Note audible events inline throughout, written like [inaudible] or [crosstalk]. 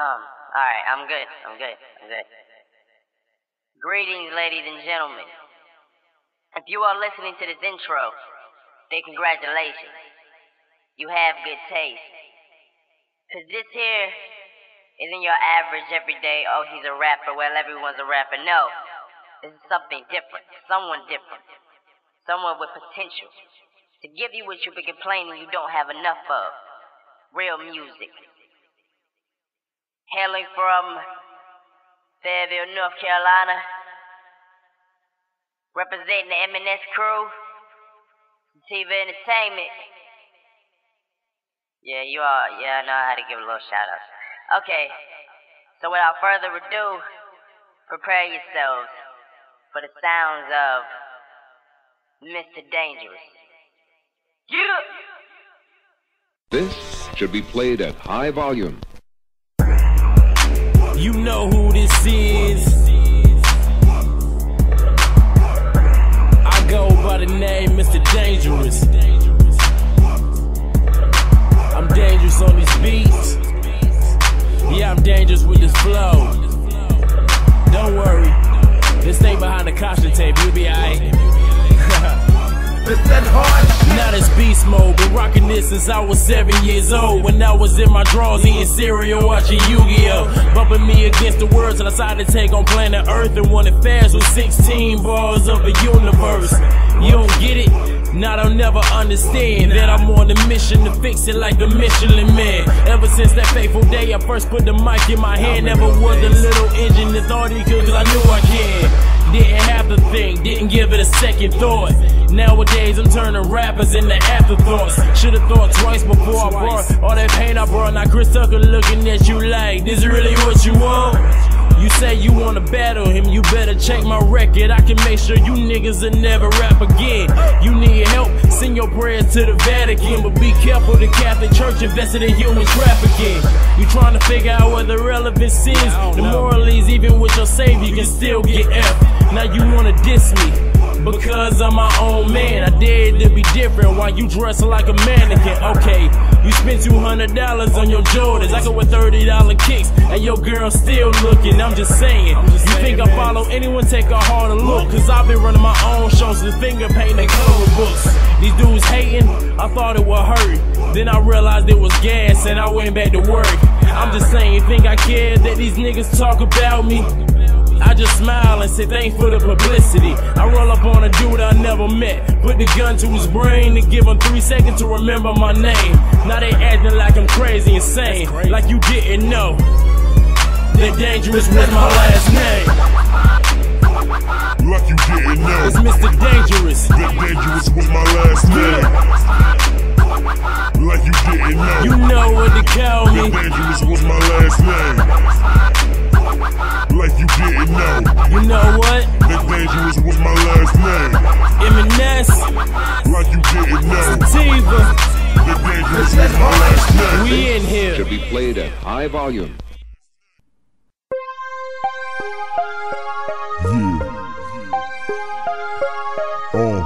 um, alright, I'm good. I'm good. I'm good. Greetings, ladies and gentlemen. If you are listening to this intro, then congratulations. You have good taste. Cause this here isn't your average everyday, oh, he's a rapper, well, everyone's a rapper. No. This is something different. Someone different. Someone with potential. To give you what you've been complaining you don't have enough of. Real music. Hailing from Fayetteville, North Carolina. Representing the MNS crew. TV Entertainment. Yeah, you all, yeah, I know how to give a little shout out. Okay, so without further ado, prepare yourselves for the sounds of Mr. Dangerous. Yeah! This should be played at high volume. You know who this is. I go by the name Mr. Dangerous. I'm dangerous on these beats. Yeah, I'm dangerous with this flow. Don't worry. This thing behind the caution tape, you'll be alright. Not [laughs] as beast mode, been rocking this since I was seven years old. When I was in my drawers eating cereal, watching Yu-Gi-Oh! Bumping me against the world, and I decided to take on planet Earth and wanted fast with 16 bars of a universe. You don't get it? Now they'll never understand that I'm on a mission to fix it like the Michelin man. Ever since that fateful day I first put the mic in my hand, never was a little engine that thought he could, cause I knew I can. Didn't have the thing, didn't give it a second thought. Nowadays I'm turning rappers into afterthoughts. Should've thought twice before I brought all that pain I brought. Now Chris Tucker looking at you like, this is really what you want? You say you wanna battle him, you better check my record. I can make sure you niggas will never rap again. You need help, send your prayers to the Vatican. But be careful, the Catholic Church invested in human trafficking. You trying to figure out where the relevance is. The moral is even with your savior, you can still get F. Now you wanna diss me. Because I'm my own man, I dared to be different while you dress like a mannequin. Okay, you spent $200 on your Jordans. I go with $30 kicks, and your girl still looking. I'm just saying. You think I follow anyone? Take a harder look. Cause I've been running my own shows with finger paint and cover books. These dudes hating, I thought it would hurt. Then I realized it was gas, and I went back to work. I'm just saying, you think I care that these niggas talk about me? I just smile and say thanks for the publicity. I roll up on a dude I never met. Put the gun to his brain to give him three seconds to remember my name. Now they acting like I'm crazy insane. Like you didn't know. That dangerous was my last name. Like you didn't know. It's Mr. Dangerous. That dangerous was my last name. Like you didn't know. You know what to call me. dangerous was my last name. Like you didn't know. You know what? That dangerous was my last name. MNS, Like you didn't know. Tiva, That dangerous was my last name. we in here. Should be played at high volume. Yeah. Oh.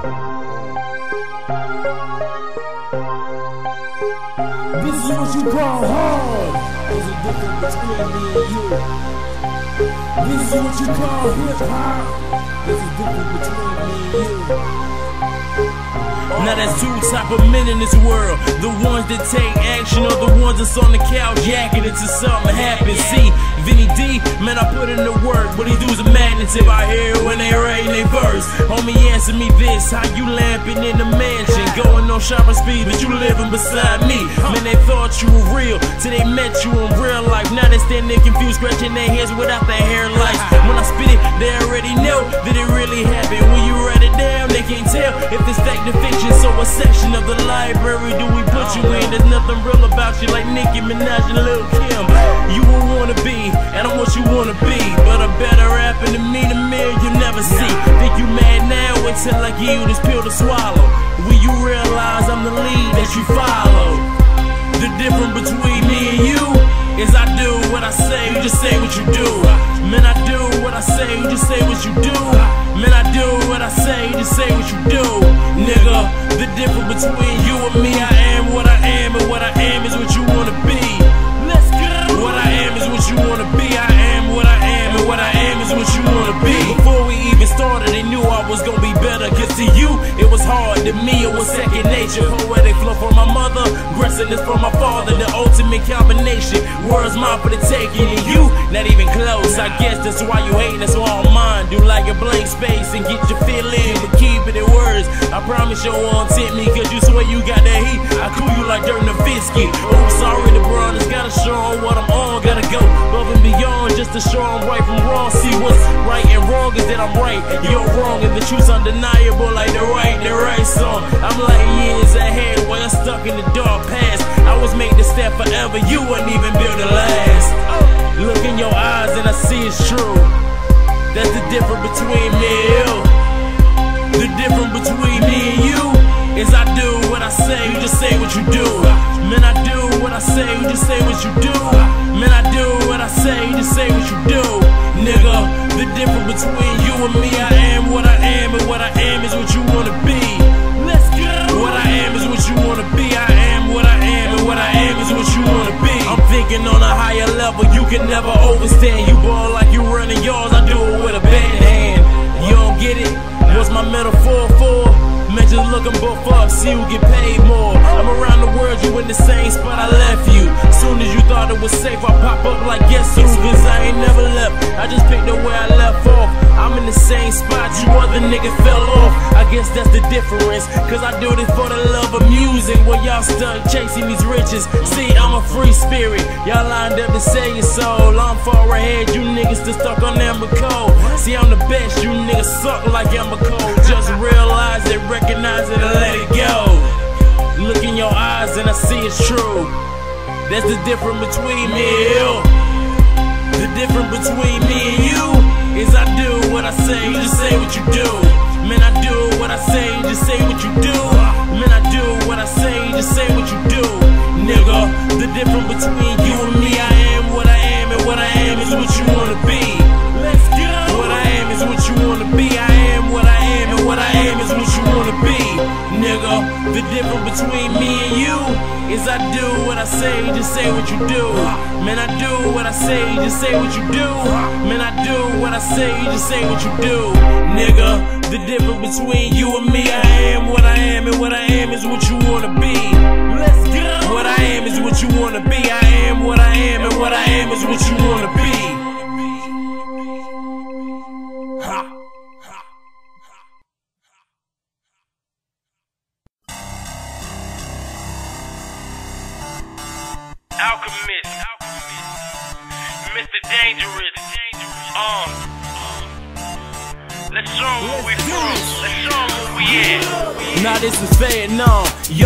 This is what you call hard. There's a difference between me and you. This is what you call hip hop. There's a difference between me and you. Now there's two type of men in this world. The ones that take action or the ones that's on the couch yakking until something happens. See, Vinnie D, man, I put in the work, but these dudes are magnetic out here when they writing their verse. Homie, answer me this, how you lamping in the mansion? Going on shopping speed, but you living beside me. Man, they thought you were real, till they met you in real life. Now they standing confused, scratching their heads without their hair lights. When I spit it, they already know that it really happened. When you write it down, they can't tell if it's fact or fiction. So what section of the library do we put you in? There's nothing real about you like Nicki Minaj and Lil Kim. You will wanna be, and I'm what you wanna be. But a better rapper than me, the mirror you never see. Think you mad now? Till I give you this pill to swallow. Will you realize I'm the lead that you follow? The difference between me and you is I do what I say, you just say what you do. Man, I do what I say, you just say what you do. Man, I do what I say, you just say what you do. Nigga, the difference between you and me, I am what I am, and what I am is what you wanna be. Let's go. What I am is what you wanna be. I am what I am, and what I am is what you wanna be. Before we even started, they knew I was gonna be better. Cause to you, it was hard. To me, it was second nature. Poetic flow from my mother, aggressiveness from my father. The ultimate combination. Words mine for the taking, and you not even close. I guess that's why you hate. That's why I'm mine. Do like a blank space and get your feeling, but keep it in words. I promise you won't tempt me, cause you swear you got that heat. I cool you like Dirk Nowitzki. Oh, sorry, the just gotta show on what I'm on. Gotta go above and beyond just to show I'm right from wrong. See what's right and wrong is that I'm right. You're wrong, and the truth's undeniable like the right, the right song. I'm like years ahead while you're stuck in the dark past. I was made to stand forever, you wouldn't even build to last. Look in your eyes and I see it's true. That's the difference between me and you. The difference between me and you is I do what I say, you just say what you do. Man, I do what I say, you just say what you do. Can never overstand. You ball like you running yours, I do it with a bad hand. You don't get it? What's my metaphor for? Man, just looking both up, see who get paid more. I'm around the world, you in the same spot I left you. Soon as you thought it was safe, I pop up like guess who? Cause I ain't never left, I just picked up where I left off. I'm in the same spot you other niggas fell off. I guess that's the difference, cause I do this for the love of music. While y'all stuck chasing these riches. See, I'm a free spirit, y'all lined up to sell your soul. I'm far ahead, you niggas still stuck on Amber Cole. See, I'm the best, you niggas suck like Amber Cole. Just realize it, recognize it, and let it go. Look in your eyes and I see it's true. That's the difference between me and you. The difference between me and you is I do what I say, you just say what you do. Man, I do what I say, you just say what you do. Man, I do what I say, you just say what you do. Nigga, the difference between you and me, I am what I am, and what I am is what you wanna be. Let's go. What I am is what you wanna be. I am what I am, and what I am is what you wanna be. Nigga, the difference between me is I do what I say, just say what you do. Man, I do what I say, just say what you do. Man, I do what I say, just say what you do. Nigga, the difference between you and me, I am what I am, and what I am is what you wanna be. Let's go. What I am is what you wanna be. I am what I am, and what I am is what you wanna be.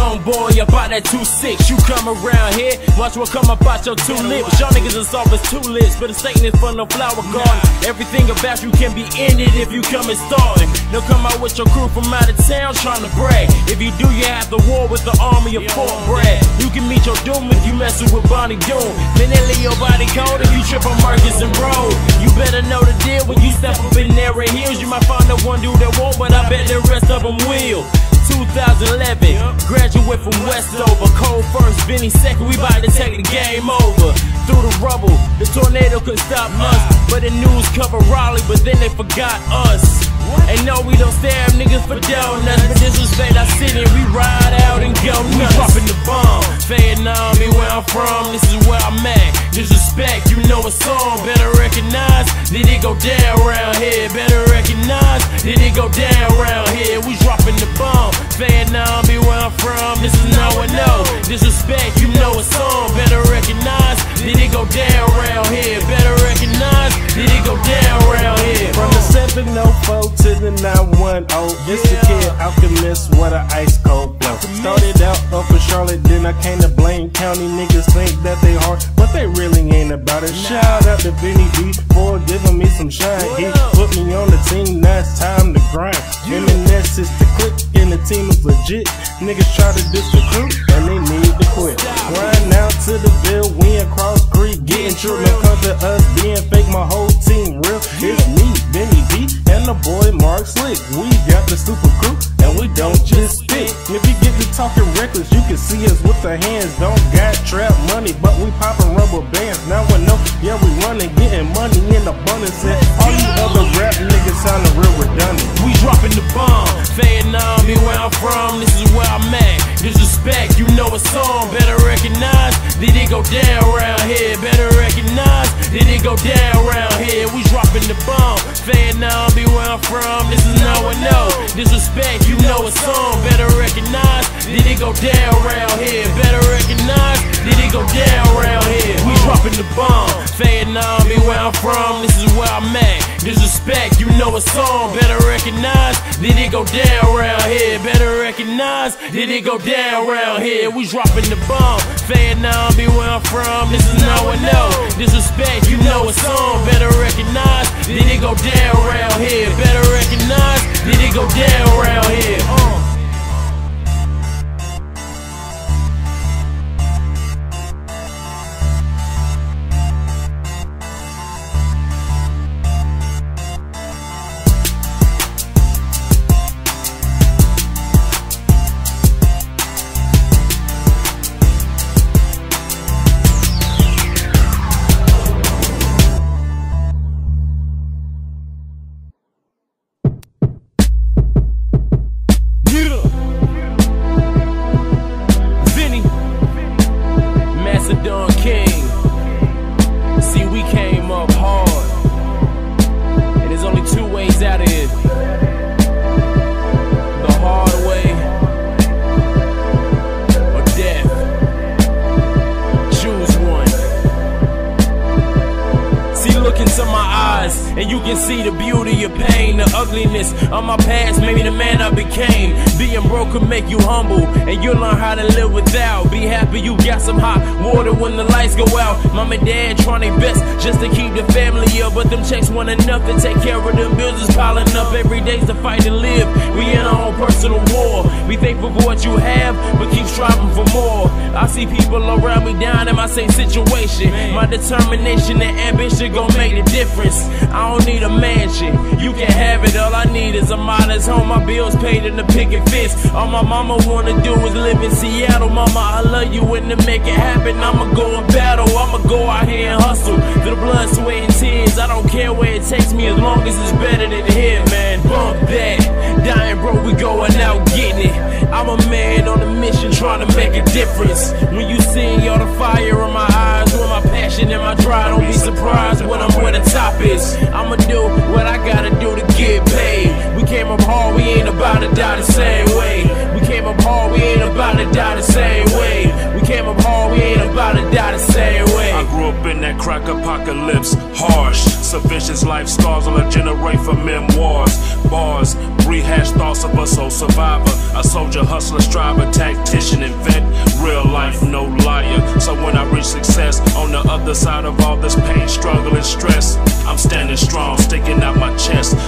Fayettenam, young boy about that 2-6 You come around here, watch what come about your two lips. Y'all niggas is off as two lips, but it's Satan from the flower garden. Everything about you can be ended if you come and start it. Don't come out with your crew from out of town trying to brag. If you do, you have the war with the army of Fort Bragg You can meet your doom if you messing with Bonnie Doone Then they leave your body cold if you trip on Murchison Road You better know the deal when you step up in there in heels. You might find the one dude that won't, but I bet the rest of them will 2011, graduate from Westover. Cold first, Benny second, we bout to take the game over. Through the rubble, the tornado could stop us. But the news covered Raleigh, but then they forgot us. And no, we don't stab niggas for donuts. But this disrespect our city, we ride out and go nuts. We dropping the bomb. Fayettenam, me where I'm from, this is where I'm at. Disrespect, you know a song, better recognize. Did it go down around here? Better recognize. Did it go down around here? We dropping the bomb. Fayettenam, be where I'm from, this is now I know. Disrespect, you know a song, better recognize. Did it go down around here? Better recognize. Did it go down around here? From the 704 to the 910, it's the kid alchemist with an ice cold blow. Started out up in Charlotte, then I came to Blaine County. Niggas think that they hard, but they really ain't about it. Shout out to Benny B for giving me some shine. He put me on the team, now it's time to grind. MNS is the click, and the team is legit. Niggas try to diss the crew, and they need to quit. Grind out to the bill, we across creek, getting true. No come to us being fake, my whole team real. It's me, Benny B, and the boy Mark Slick. We got the super crew, and we don't just spit. If you get to talking reckless, you can see us with the hands. Don't got trap money, but we popping rubber bands. Now I know, yeah, we running, getting money in abundance. And all you other rap niggas sounding real redundant. We dropping the bomb. Fayettenam, be where I'm from, this is where I'm at. Disrespect, you know a song, better recognize. Did it go down around here? Better recognize. Did it go down around here? We dropping the bomb. Fayettenam be where I'm from, this is now I know. Disrespect, you know a song, better recognize. Did it go down around here? Better recognize. Did it go down around here? We dropping the bomb. Fayettenam be where I'm from, this is where I'm at. Disrespect, you know a song, better recognize. Did it go down around here? Better recognize. Did it go down around here? We dropping the bomb. Fayettenam be where I'm from, this is now I know. Disrespect, you know a song, better recognize. Did it go down around here? Better recognize. Did it go down around here? Uh. Day's the fight to live. We in our own personal war. Be thankful for what you have, but keep striving for more. I see people around me down in my same situation. My determination and ambition gon' make the difference. I don't need a mansion, you can have it. All I need is a modest home, my bills paid and a picket fence. All my mama wanna do is live in Seattle. Mama, I love you, and to make it happen, I'ma go and battle. I'ma go out here and hustle. Through the blood, sweat, and tears. I don't care where it takes me as long as it's better than here, man. Bump that. Dying broke, we going out getting it. I'm a man on a mission trying to make a difference. When you see all the fire in my eyes, with my passion and my drive, don't be surprised when I'm where the top is. I'ma do what I gotta do to get paid. We came up hard, we ain't about to die the same way. We came up hard, we ain't about to die the same way. We came up hard, we ain't about to die the same way. I grew up in that crack apocalypse, harsh. Sufficient life scars will generate for memoirs. Bars, rehash thoughts of a soul survivor. A soldier, hustler, striver, tactician, and vet. Real life, no liar. So when I reach success, on the other side of all this pain, struggle, and stress, I'm standing strong, sticking out my chest.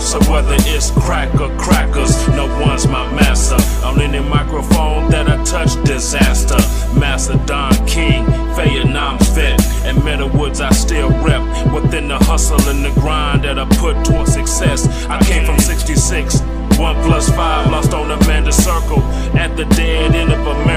Whether it's crack or crackers, no one's my master. On any microphone that I touch, disaster. Master Don King, Vietnam's vet. And Meadow Woods, I still rep within the hustle and the grind that I put towards success. I came from 66. One plus five, lost on Amanda Circle. At the dead end of American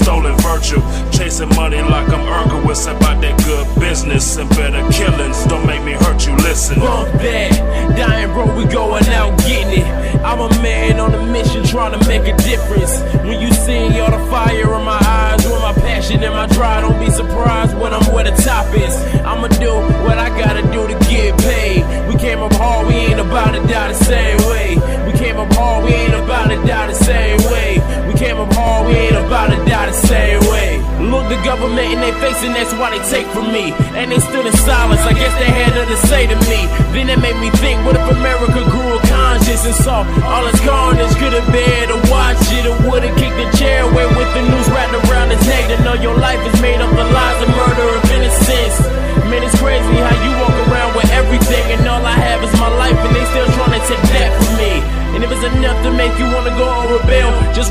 stolen virtue. Chasing money like I'm Urkowitz about that good business and better killings. Don't make me hurt you, listen. Bump that. Dying bro, we going out getting it. I'm a man on a mission trying to make a difference. When you see all the fire in my eyes, with my passion and my drive, don't be surprised when I'm where the top is. I'ma do what I gotta do to get paid. We came up hard, we ain't about to die the same way. We came up hard, we ain't about to die the same way. We came up hard, we ain't about to die the same way. Look the government in their face and that's why they take from me. And they stood in silence, I guess they had nothing to say to me. Then it made me think, what if America grew a conscience and saw all its carnage? Could have been to watch it or would've kicked the chair away with the noose wrapped around his neck. To know your life is made up of lies and murder of innocence. Man, it's crazy how you walk around with everything and all I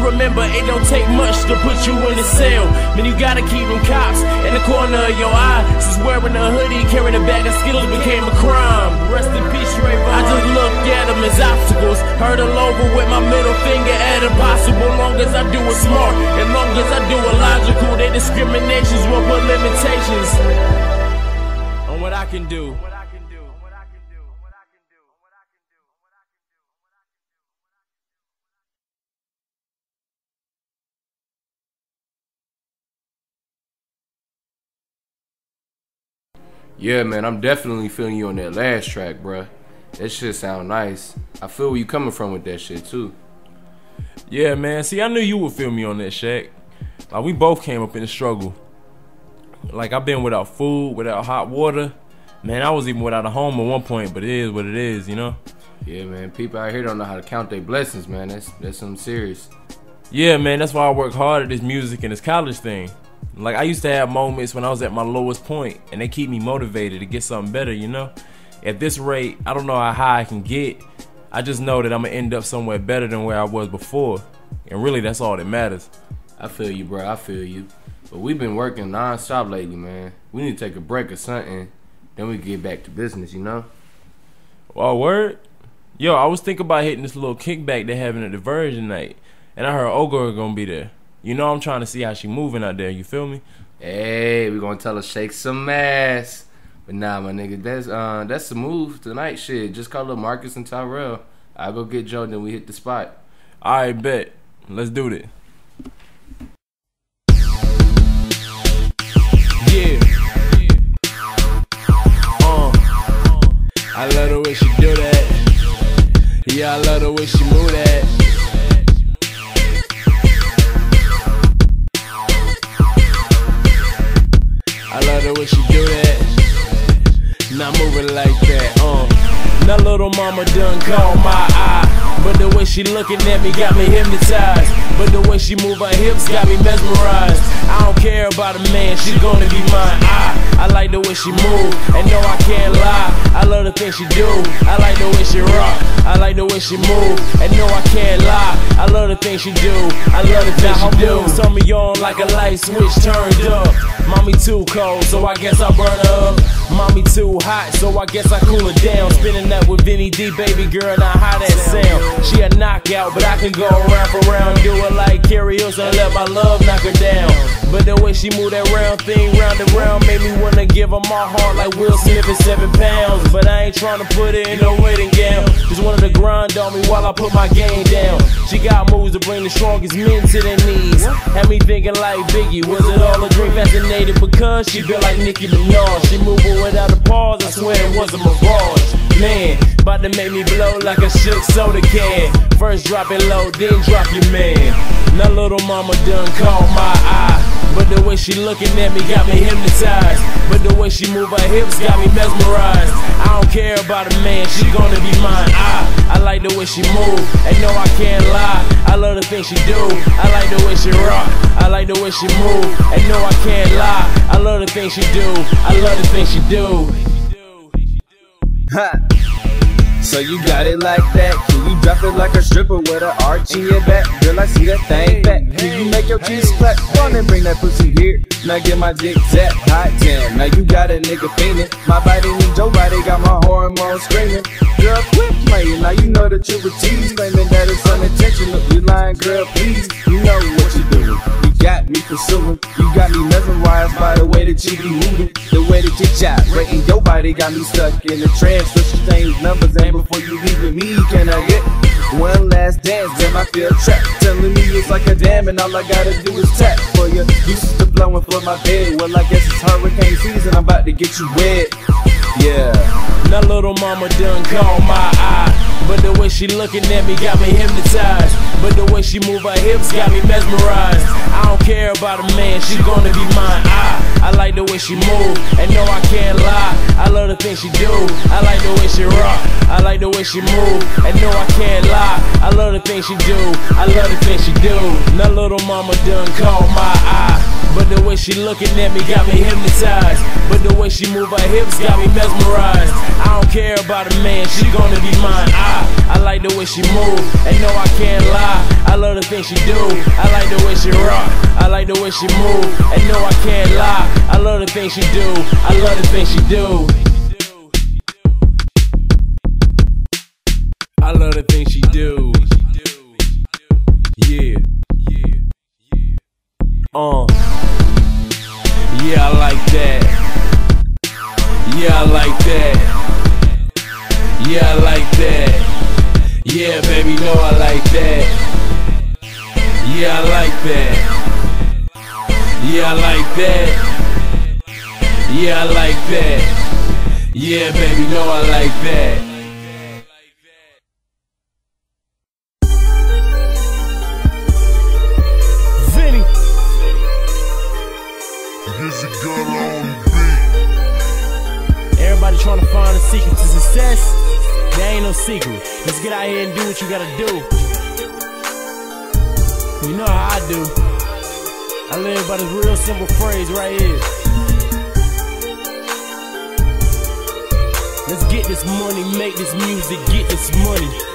remember it don't take much to put you in a cell. Man, you gotta keep them cops in the corner of your eye. Since wearing a hoodie, carrying a bag of Skittles became a crime. Rest in peace, Trayvon. I just looked at them as obstacles. Hurdle over with my middle finger at impossible. Long as I do it smart, and long as I do it logical, their discriminations will put limitations on what I can do. Yeah, man, I'm definitely feeling you on that last track, bruh. That shit sound nice. I feel where you coming from with that shit too. Yeah, man. See, I knew you would feel me on that, Shak. Like we both came up in the struggle. Like I've been without food, without hot water. Man, I was even without a home at one point, but it is what it is, you know. Yeah, man. People out here don't know how to count their blessings, man. That's that's something serious. Yeah, man. That's why I work hard at this music and this college thing. Like I used to have moments when I was at my lowest point, and they keep me motivated to get something better, you know. At this rate, I don't know how high I can get. I just know that I'm gonna end up somewhere better than where I was before, and really, that's all that matters. I feel you, bro. I feel you. But we've been working non-stop lately, man. We need to take a break or something. Then we get back to business, you know? Well, word? Yo, I was thinking about hitting this little kickback they're having at the Virgin night. And I heard Ogre gonna be there. You know I'm trying to see how she moving out there, you feel me? Hey, we gonna tell her shake some ass. But nah, my nigga, that's uh that's the move tonight. Shit, just call up Marcus and Tyrell. I'll go get Joe, then we hit the spot. I bet. Let's do it. Yeah. Uh, I love the way she do that. Yeah, I love the way she move that. I love the way she do that. Not moving like that, uh. Now little mama done caught my eye. But the way she looking at me got me hypnotized. But the way she move her hips got me mesmerized. I don't care about a man, she gonna be mine. I, way she move, and no I can't lie. I love the things she do. I like the way she rock. I like the way she move, and no I can't lie. I love the things she do. I love the things she do. Turn me on like a light switch turned up. Mommy too cold, so I guess I burn up. Mommy too hot, so I guess I cool her down. Spinning that with Vinnie D, baby girl, now how that sound? She a knockout, but I can go wrap around round, do it like karaoke and let my love knock her down. But the way she move that round thing round and round made me wanna give her my heart like Will Smith at seven pounds. But I ain't trying to put it in no wedding gown. Just wanted to grind on me while I put my game down. She got moves to bring the strongest men to their knees. Had me thinking like Biggie, was it all a dream? Fascinated because she built like Nicki Minaj. She move without a pause, I swear it wasn't mirage. Man, about to make me blow like a shook soda can. First drop it low, then drop your man. Now little mama done caught my eye. But the way she looking at me got me hypnotized. But the way she move her hips got me mesmerized. I don't care about a man, she gonna be mine. I, I like the way she move, and no I can't lie. I love the things she do. I like the way she rock. I like the way she move, and no I can't lie. I love the things she do. I love the things she do. Ha. So you got it like that? Can you drop it like a stripper with an arch in your back? Girl, I see that thing back. Can you make your cheese clap? Run and bring that pussy here. Now get my dick tap. Hot damn. Now you got a nigga fiendin'. My body need your body, got my hormones screaming. Girl, quit playing. Now you know that you a tease. Claiming that it's unintentional. You lying, girl, please. You know what you doing. Got me pursuing. You got me mesmerized by the way that you be moving. The way that you chop. Rating your body got me stuck in a trance. Switch change numbers and before you leave with me, can I get one last dance? Damn, I feel trapped. Telling me it's like a dam and all I gotta do is tap for you. Used to blowing for my bed. Well, I guess it's hurricane season. I'm about to get you wet. Yeah. Now little mama done caught my eye. But the way she looking at me got me hypnotized. But the way she move her hips got me mesmerized. I don't care about a man, she gonna be mine. I, I like the way she move, and no I can't lie. I love the things she do. I like the way she rock. I like the way she move, and no I can't lie. I love the things she do. I love the things she do. Now little mama done caught my eye. But the way she looking at me got me hypnotized. But the way she move her hips got me mesmerized. I don't care about a man, she gonna be mine. I, I like the way she move, and no I can't lie. I love the things she do. I like the way she rock. I like the way she move, and no I can't lie. I love the things she do. I love the things she do. I love the things she do. Yeah. Uh. Know I like that. Yeah, I like that. Yeah, I like that. Yeah, I like that. Yeah, baby, know I like that. Vinnie. This a gun on beat. Everybody trying to find a secret to success. There ain't no secret. Let's get out here and do what you gotta do. You know how I do. I live by this real simple phrase right here. Let's get this money, make this music, get this money.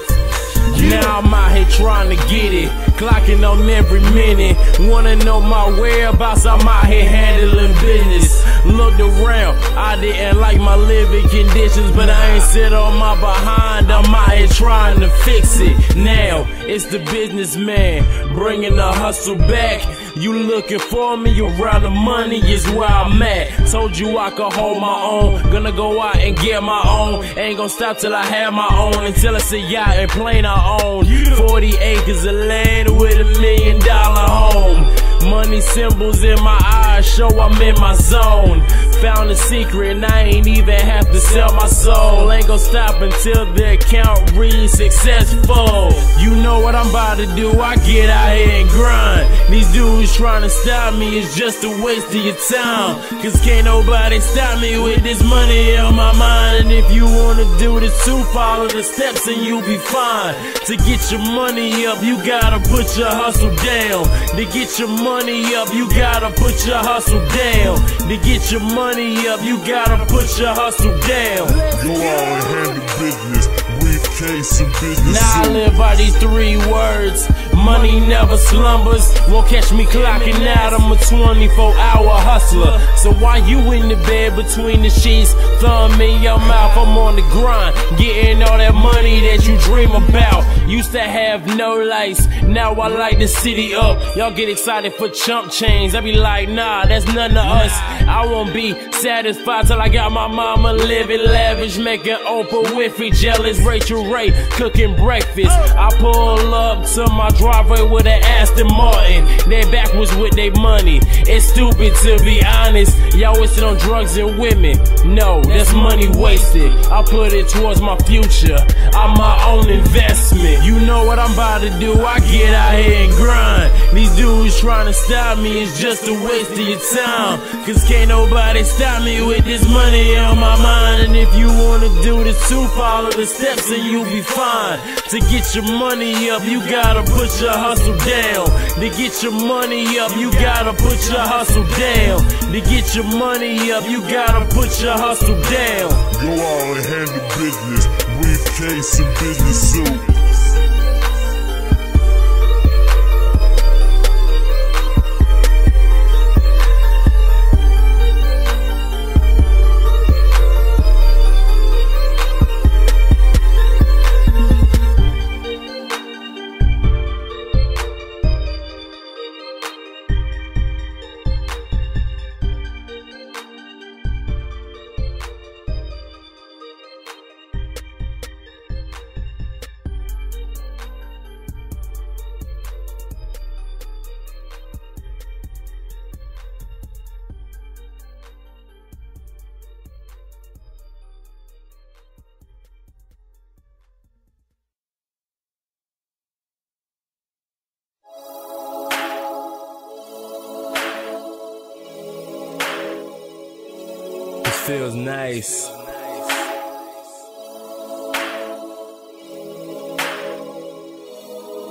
Now I'm out here trying to get it, clocking on every minute. Wanna know my whereabouts? I'm out here handling business. Looked around, I didn't like my living conditions, but I ain't sit on my behind. I'm out here trying to fix it. Now it's the businessman bringing the hustle back. You looking for me around the money is where I'm at. Told you I could hold my own. Gonna go out and get my own. Ain't gonna stop till I have my own. Until I say yacht and plane I own. 40 acres of land with a million dollar home. Money symbols in my eyes show I'm in my zone. Found a secret and I ain't even have to sell my soul. Ain't gonna stop until the account reads successful. You know what I'm about to do. I get out here and grind. These dudes trying to stop me is just a waste of your time. Cause can't nobody stop me with this money on my mind. And if you wanna do this too, follow the steps and you'll be fine. To get your money up, you gotta put your hustle down. To get your money up, you gotta put your hustle down. To get your money up, you gotta put your hustle down. Go out and handle business. Briefcase and business Now I live by these three words. Money never slumbers. Won't catch me clocking out. I'm a 24 hour hustler. So why you in the bed between the sheets? Thumb in your mouth. I'm on the grind. Getting all that money that you dream about. Used to have no lights. Now I light the city up. Y'all get excited for chump chains. I be like, nah, that's none of us. I won't be satisfied till I got my mama living lavish. Making Oprah Winfrey jealous. Rachael Ray cooking breakfast. I pull up to my driveway with an Aston Martin. They backwards with their money. It's stupid to be honest. Y'all wasted on drugs and women. No, that's money wasted. I put it towards my future. I'm my own investment. You know what I'm about to do. I get out here and grind. These dudes trying to stop me is just a waste of your time. Cause can't nobody stop me with this money on my mind. And if you wanna do this too, follow the steps and you'll be fine. To get your money up, you gotta put your hustle down. To get your money up, you gotta put your hustle down. To get your money up, you gotta put your hustle down. Go out and handle business. Briefcase and business suit.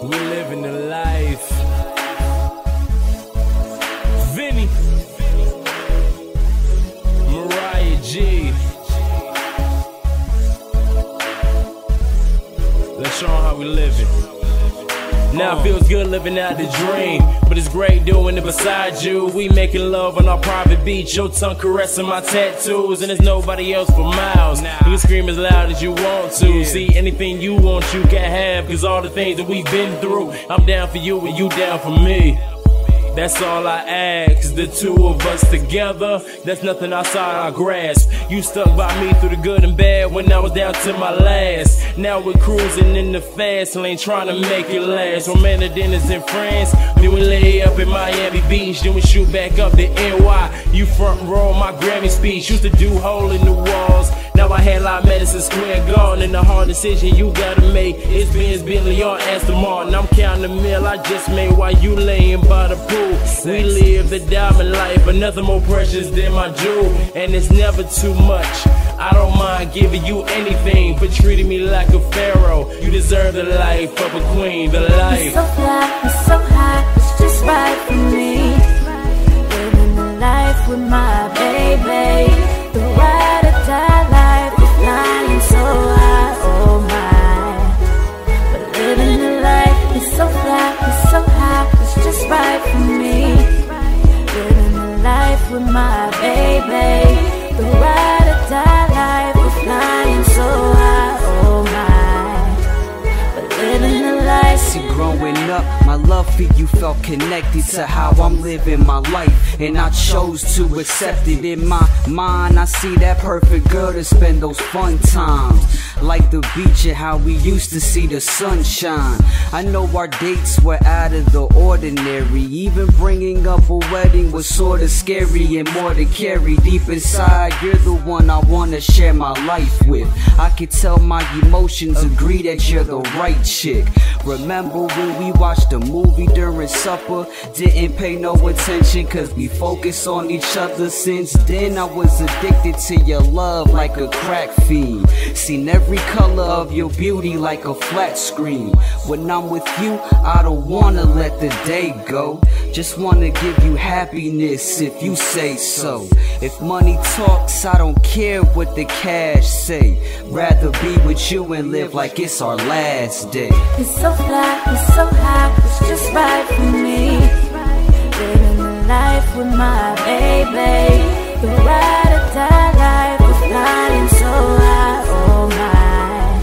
We living the life. Vinnie. Mariah G. Let's show 'em how we living. Now it uh-huh. feels good living out the dream, but it's great doing it beside you. We making love on our private beach, your tongue caressing my tattoos, and there's nobody else for miles. You can scream as loud as you want to. See anything you want, you can have, cause all the things that we've been through, I'm down for you and you down for me. That's all I ask. The two of us together, that's nothing outside our grasp. You stuck by me through the good and bad when I was down to my last. Now we're cruising in the fast lane, trying to make it last. Romantic dinners in France, then we lay up in Miami Beach, then we shoot back up to NY. You front row my Grammy speech, used to do hole in the walls. Now I had like Madison Square Garden, and the hard decision you gotta make is Benz, Bentley, or Aston Martin. I'm counting the meal I just made while you laying by the pool. We live the diamond life, but nothing more precious than my jewel, and it's never too much. I don't mind giving you anything for treating me like a pharaoh. You deserve the life of a queen, the life. so fly, it's so high, it's just right for me. Living the life with my baby. With my baby. The ride or die life, we're flying so high, oh my. But living the life. See, growing up, my love for you felt connected to how I'm living my life. And I chose to accept it. In my mind, I see that perfect girl to spend those fun times. Like the beach and how we used to see the sunshine. I know our dates were out of the ordinary. Even bringing up a wedding was sorta scary and more to carry. Deep inside, you're the one I wanna share my life with. I could tell my emotions agree that you're the right chick. Remember when we watched a movie during supper? Didn't pay no attention cause we focused on each other. Since then, I was addicted to your love like a crack fiend. Seen every color of your beauty like a flat screen. When I'm with you, I don't wanna let the day go. Just wanna give you happiness if you say so. If money talks, I don't care what the cash say. Rather be with you and live like it's our last day. It's so it's so it's just right for me. Living the life with my baby. The ride or die life, we're flying so high, oh my.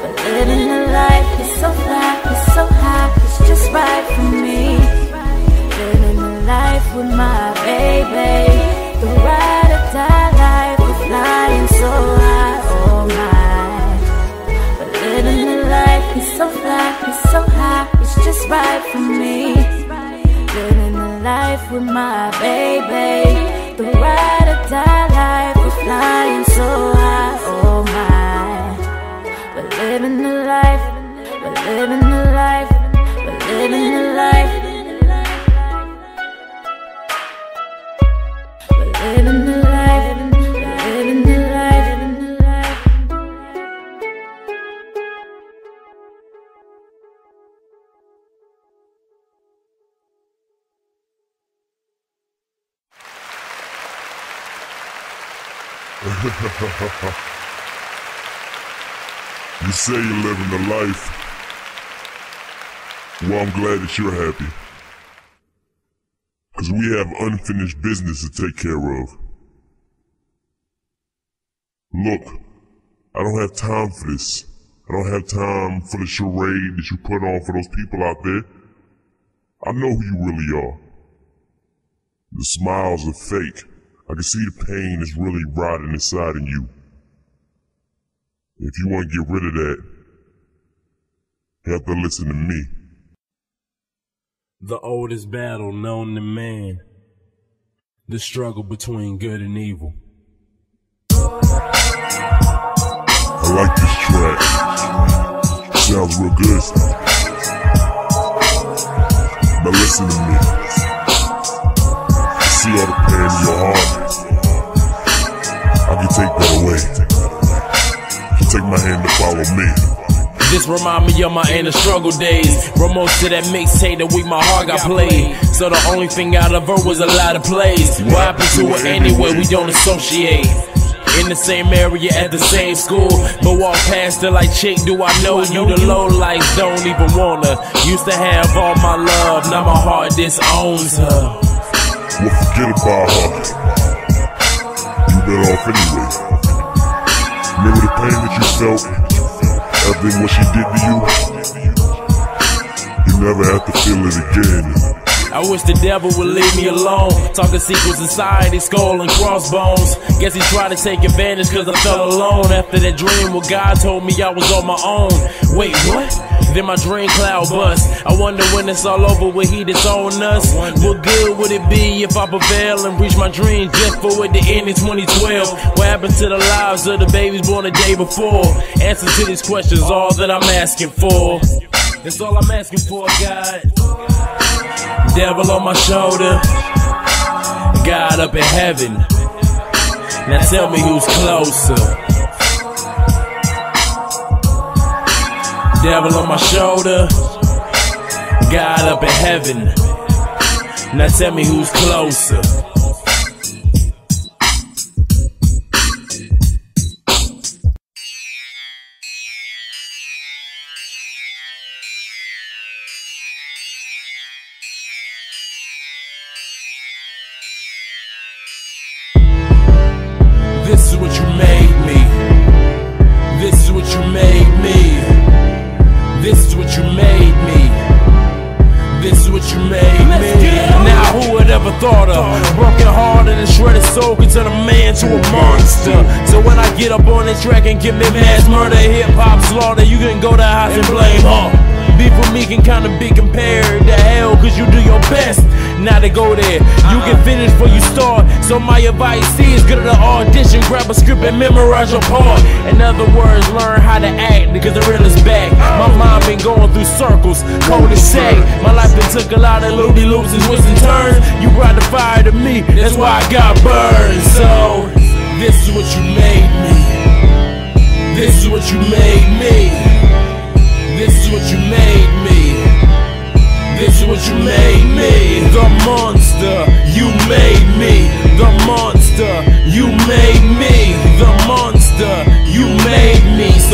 But living the life is so fly, it's so high, it's just right for me. Living the life with my baby. The ride or die life, we're flying so high, oh my. But living the life is so fly, it's so high, just right for me. Living the life with my baby. The ride or die life, we're flying so high, oh my. But living the life, but living the life, but living the life. [laughs] You say you're living the life. Well, I'm glad that you're happy. Because we have unfinished business to take care of. Look, I don't have time for this. I don't have time for the charade that you put on for those people out there. I know who you really are. The smiles are fake. I can see the pain is really rotting inside of you. If you want to get rid of that, you have to listen to me. The oldest battle known to man. The struggle between good and evil. I like this track. Sounds real good. But listen to me. See all the pain in your heart. I can take that away. Take my hand to follow me. This remind me of my inner struggle days. Remote to that mixtape that week my heart got played. So the only thing out of her was a lot of plays. What happened to her anyway? We don't associate. In the same area at the same school, but walk past her like chick, do I know you? The low lights don't even wanna. Used to have all my love, now my heart disowns her. Well, forget about her. You better off anyway. Remember the pain that you felt after what she did to you? You never have to feel it again. I wish the devil would leave me alone. Talking secret society, skull and crossbones. Guess he tried to take advantage cause I felt alone. After that dream where God told me I was on my own. Wait, what? then my dream cloud bust. I wonder when it's all over, will he disown us? What good would it be if I prevail and reach my dreams just for it to end in 2012? What happened to the lives of the babies born the day before? Answers to these questions, all that I'm asking for. That's all I'm asking for, God. Devil on my shoulder, God up in heaven. Now tell me who's closer. Devil on my shoulder, God up in heaven. Now tell me who's closer. Get up on the track and commit mass murder, hip hop slaughter, you can go to house and blame her. Beef with me can kinda be compared to hell, cause you do your best not to go there. You can uh-huh. finish before you start. So my advice is go to the audition, grab a script and memorize your part. In other words, learn how to act because the real is back. My uh-huh. mind been going through circles, cold as say. My life been took a lot of loopy loops and twists and turns. You brought the fire to me, that's why I got burned. So this is what you made me. This is what you made me. This is what you made me. This is what you made me. The monster, you made me. The monster, you made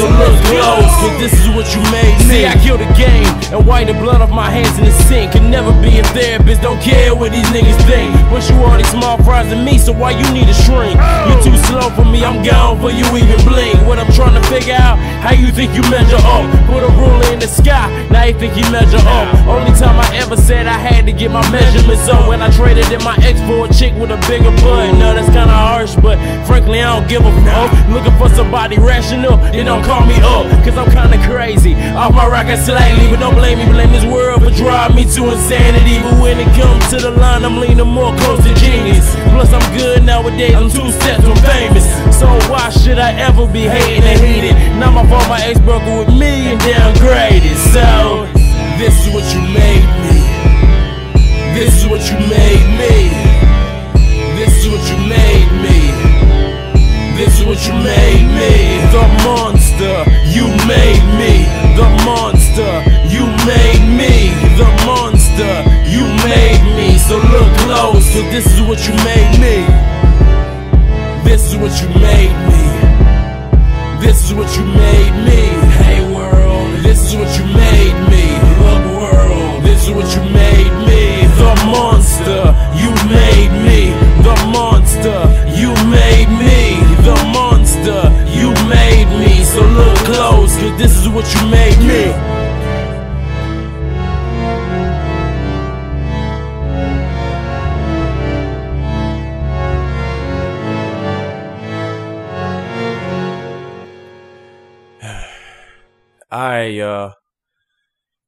So look close, this is what you made me. See, I killed the game and wipe the blood off my hands in the sink. Can never be a therapist, don't care what these niggas think. Wish you these small fries to me, so why you need a shrink? You're too slow for me, I'm gone for you even blink. What I'm trying to figure out, how you think you measure up? Put a ruler in the sky, now you think you measure up. Only time I ever said I had to get my measurements up when I traded in my ex for a chick with a bigger butt. No, that's kinda harsh, but frankly, I don't give a fuck. Looking for somebody rational, then don't call me up, cause I'm kinda crazy. Off my rocket slightly, but don't blame me, blame this world for driving me to insanity. But when it comes to the line, I'm leaning more close to genius. Plus, I'm good nowadays, I'm two steps from famous. So why should I ever be hating and heated? Not my fault, my ex broke with me and downgraded. So, this is what you this is what you made me. This is what you made me. This is what you made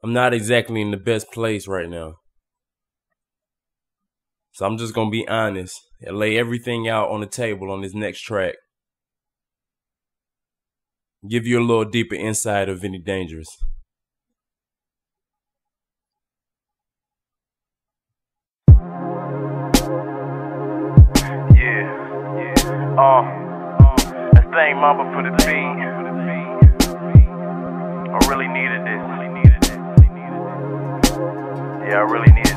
I'm not exactly in the best place right now. So I'm just gonna be honest and lay everything out on the table on this next track. Give you a little deeper insight of any Dangerous. Yeah, yeah. Uh, let's thank Mama for the beat. Yeah, I really needed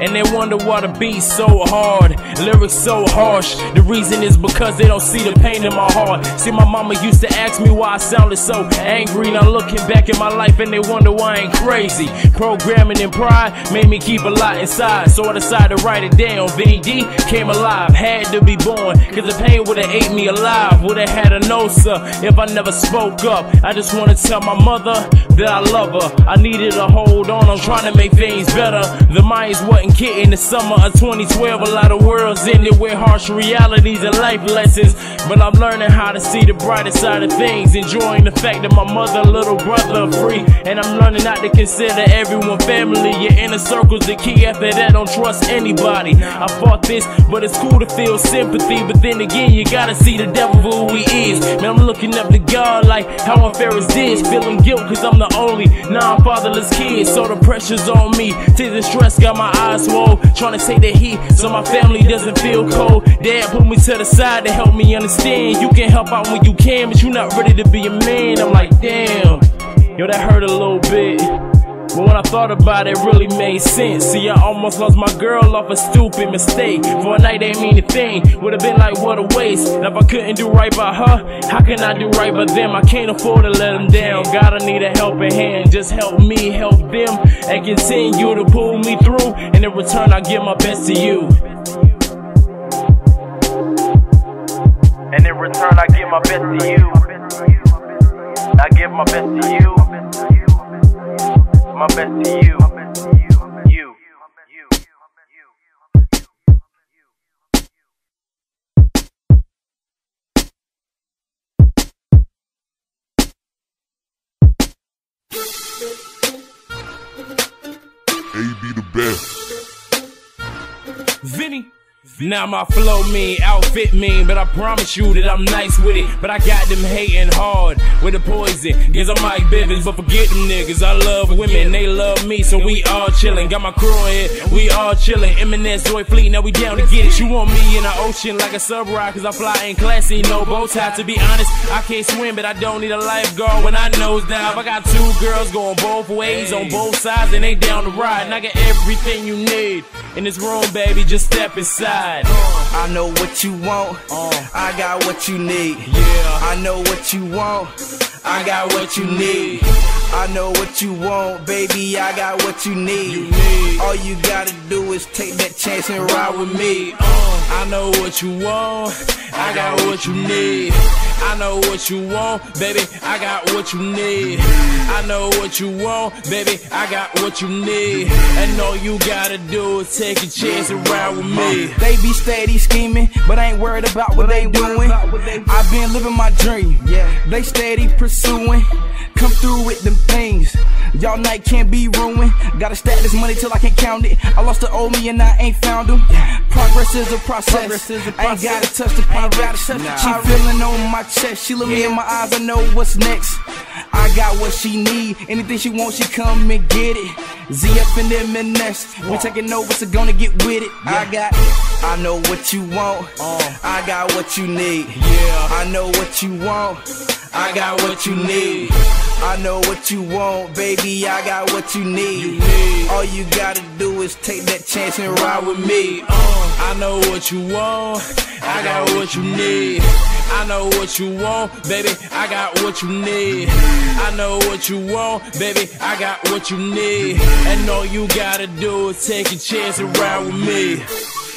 And they wonder why the beat's so hard, lyrics so harsh. The reason is because they don't see the pain in my heart. See, my mama used to ask me why I sounded so angry. Now looking back at my life and they wonder why I ain't crazy. Programming and pride made me keep a lot inside. So I decided to write it down. Vinnie D came alive, had to be born. Cause the pain would've ate me alive. Would've had a no, sir, if I never spoke up. I just wanna tell my mother that I love her. I needed to hold on, I'm trying to make things better. The minds wasn't kid in the summer of 2012. A lot of worlds ended with harsh realities and life lessons. But I'm learning how to see the brighter side of things. Enjoying the fact that my mother and little brother are free. And I'm learning not to consider everyone family. Your inner circle's the key. After that, don't trust anybody. I fought this, but it's cool to feel sympathy. But then again, you gotta see the devil who he is. Man, I'm looking up to God like how unfair is this? Feeling guilt cause I'm the only non-fatherless kid. So the pressure's on me. Tears and stress got my eyes swole. Trying to take the heat so my family doesn't feel cold. Dad put me to the side to help me understand. You can help out when you can, but you're not ready to be a man. I'm like, damn. Yo, that hurt a little bit. But when I thought about it, it really made sense. See, I almost lost my girl off a stupid mistake. For a night, ain't mean a thing. Would've been like, what a waste. And if I couldn't do right by her, how can I do right by them? I can't afford to let them down. Gotta need a helping hand. Just help me help them and continue to pull me through. And in return, I give my best to you. And in return, I give my best to you. I give my best to you. My best to you. You. A be the best. Vinnie. Now my flow mean, outfit mean, but I promise you that I'm nice with it. But I got them hating hard with the poison. Guess I'm Mike Bivins, but forget them niggas. I love women, they love me, so we all chillin'. Got my crew in here, we all chillin'. MNS, Joy Fleet, now we down to get it. You want me in the ocean like a sub rock, cause I fly in classy, no bow tie. To be honest, I can't swim, but I don't need a lifeguard when I nose dive. I got two girls going both ways on both sides, and they down to ride. And I got everything you need in this room, baby. Just step inside. I know what you want. Uh. I got what you need. Yeah. I know what you want. I got what you need. I know what you want, baby. I got what you need. All you gotta do is take that chance and ride with me. Uh. I know what you want. I got what you need. I know what you want, baby. I got what you need. I know what you want, baby. I got what you need. And all you gotta do is take a chance and ride with me. They be steady scheming, but I ain't worried about what they doing. I've been living my dream. They steady pursuing. Come through with them things. Y'all night can't be ruined. Gotta stack this money till I can count it. I lost the old me and I ain't found them. Progress is a process. is I ain't gotta touch the progress. She feeling on my chest. She look me in my eyes. I know what's next. I got what she need. Anything she wants, she come and get it. ZF and them and nest. We taking over, so gonna get with it. I got. I know what you want. I got what you need. Yeah. I know what you want. I got what you need. I know what you want, baby. I got what you need. All you gotta do is take that chance and ride with me. Uh, I know what you want. I got what you need. I know what you want, baby. I got what you need. I know what you want, baby. I got what you need. And all you gotta do is take a chance and ride with me.